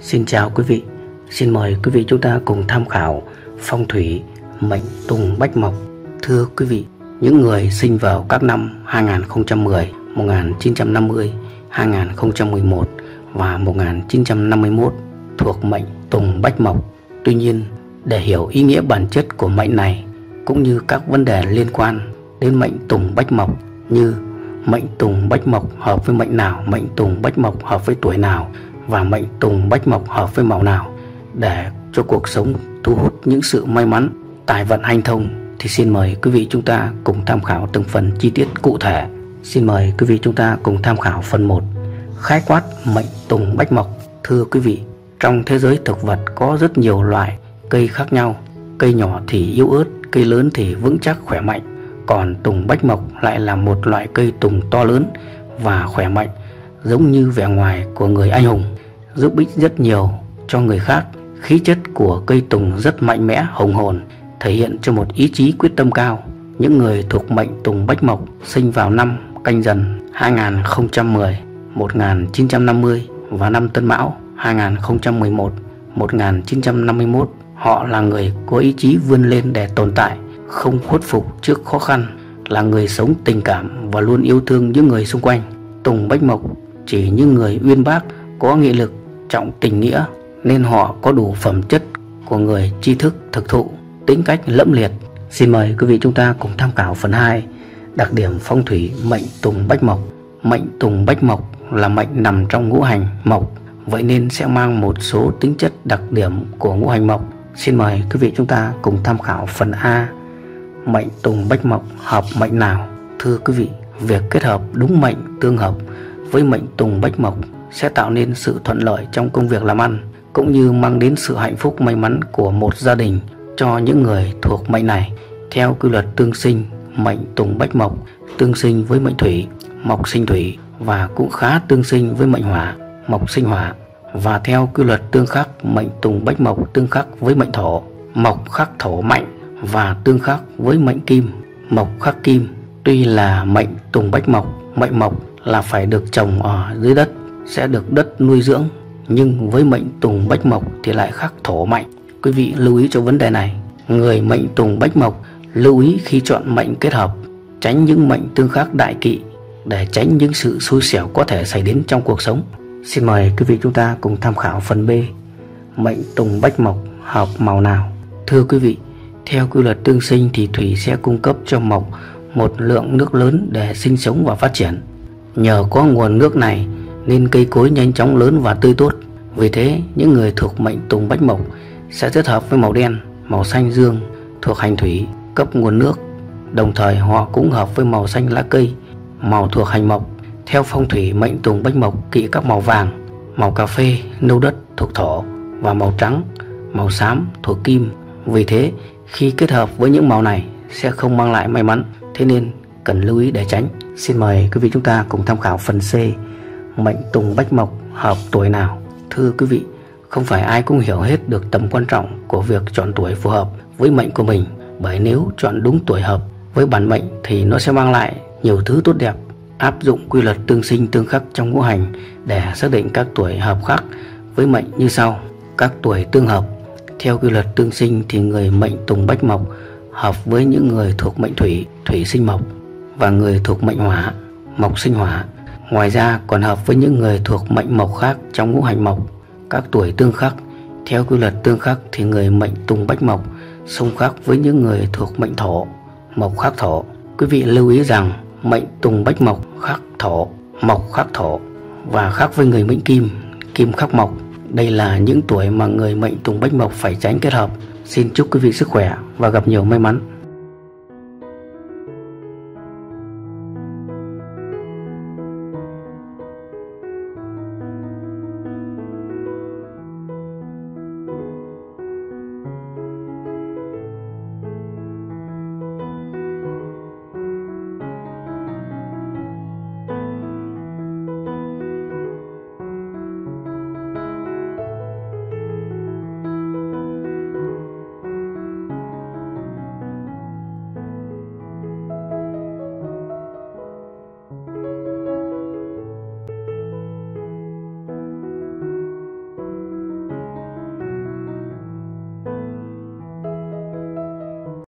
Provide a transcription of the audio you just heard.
Xin chào quý vị, xin mời quý vị chúng ta cùng tham khảo phong thủy mệnh Tùng Bách Mộc. Thưa quý vị, những người sinh vào các năm 2010, 1950, 2011 và 1951 thuộc mệnh Tùng Bách Mộc. Tuy nhiên, để hiểu ý nghĩa bản chất của mệnh này cũng như các vấn đề liên quan đến mệnh Tùng Bách Mộc như mệnh Tùng Bách Mộc hợp với mệnh nào, mệnh Tùng Bách Mộc hợp với tuổi nào và mệnh Tùng Bách Mộc hợp với màu nào để cho cuộc sống thu hút những sự may mắn, tài vận hanh thông thì xin mời quý vị chúng ta cùng tham khảo từng phần chi tiết cụ thể. Xin mời quý vị chúng ta cùng tham khảo phần 1 Khái quát mệnh Tùng Bách Mộc. Thưa quý vị, trong thế giới thực vật có rất nhiều loại cây khác nhau. Cây nhỏ thì yếu ớt, cây lớn thì vững chắc khỏe mạnh. Còn Tùng Bách Mộc lại là một loại cây tùng to lớn và khỏe mạnh Giống như vẻ ngoài của người anh hùng. Giúp ích rất nhiều cho người khác. Khí chất của cây tùng rất mạnh mẽ, hùng hồn Thể hiện cho một ý chí quyết tâm cao. Những người thuộc mệnh Tùng Bách Mộc sinh vào năm canh dần 2010 1950 và năm Tân Mão 2011 1951 họ là người có ý chí vươn lên để tồn tại không khuất phục trước khó khăn là người sống tình cảm và luôn yêu thương những người xung quanh. Tùng Bách Mộc chỉ những người uyên bác có nghị lực, trọng tình nghĩa, nên họ có đủ phẩm chất của người tri thức thực thụ, tính cách lẫm liệt. Xin mời quý vị chúng ta cùng tham khảo phần 2 đặc điểm phong thủy mệnh Tùng Bách Mộc. Mệnh Tùng Bách Mộc là mệnh nằm trong ngũ hành mộc, vậy nên sẽ mang một số tính chất đặc điểm của ngũ hành mộc. Xin mời quý vị chúng ta cùng tham khảo phần A, mệnh tùng bách mộc hợp mệnh nào? Thưa quý vị, việc kết hợp đúng mệnh tương hợp với mệnh tùng bách mộc sẽ tạo nên sự thuận lợi trong công việc làm ăn cũng như mang đến sự hạnh phúc may mắn của một gia đình cho những người thuộc mệnh này. Theo quy luật tương sinh mệnh tùng bách mộc tương sinh với mệnh thủy mộc sinh thủy và cũng khá tương sinh với mệnh hỏa, mộc sinh hỏa. Và theo quy luật tương khắc mệnh tùng bách mộc tương khắc với mệnh thổ, mộc khắc thổ mạnh và tương khắc với mệnh kim, mộc khắc kim. Tuy là mệnh tùng bách mộc, mệnh mộc là phải được trồng ở dưới đất sẽ được đất nuôi dưỡng nhưng với mệnh tùng bách mộc thì lại khắc thổ mạnh. Quý vị lưu ý cho vấn đề này. Người mệnh tùng bách mộc lưu ý khi chọn mệnh kết hợp tránh những mệnh tương khắc đại kỵ để tránh những sự xui xẻo có thể xảy đến trong cuộc sống. Xin mời quý vị chúng ta cùng tham khảo phần B. Mệnh tùng bách mộc hợp màu nào? Thưa quý vị, theo quy luật tương sinh thì thủy sẽ cung cấp cho mộc một lượng nước lớn để sinh sống và phát triển. Nhờ có nguồn nước này nên cây cối nhanh chóng lớn và tươi tốt. Vì thế, những người thuộc mệnh tùng bách mộc sẽ rất hợp với màu đen, màu xanh dương thuộc hành thủy cấp nguồn nước. Đồng thời họ cũng hợp với màu xanh lá cây màu thuộc hành mộc theo phong thủy mệnh tùng bách mộc kỵ các màu vàng màu cà phê nâu đất thuộc thổ và màu trắng màu xám thuộc kim vì thế khi kết hợp với những màu này sẽ không mang lại may mắn thế nên cần lưu ý để tránh xin mời quý vị chúng ta cùng tham khảo phần C mệnh tùng bách mộc hợp tuổi nào? Thưa quý vị, không phải ai cũng hiểu hết được tầm quan trọng của việc chọn tuổi phù hợp với mệnh của mình. Bởi nếu chọn đúng tuổi hợp với bản mệnh thì nó sẽ mang lại nhiều thứ tốt đẹp. Áp dụng quy luật tương sinh tương khắc trong ngũ hành để xác định các tuổi hợp khắc với mệnh như sau. Các tuổi tương hợp. Theo quy luật tương sinh thì người mệnh tùng bách mộc hợp với những người thuộc mệnh thủy thủy sinh mộc và người thuộc mệnh hỏa, mộc sinh hỏa ngoài ra còn hợp với những người thuộc mệnh mộc khác trong ngũ hành mộc, các tuổi tương khắc. Theo quy luật tương khắc thì người mệnh tùng bách mộc, xung khắc với những người thuộc mệnh thổ, mộc khắc thổ. Quý vị lưu ý rằng mệnh tùng bách mộc khắc thổ, mộc khắc thổ và khác với người mệnh kim kim khắc mộc. Đây là những tuổi mà người mệnh tùng bách mộc phải tránh kết hợp. Xin chúc quý vị sức khỏe và gặp nhiều may mắn.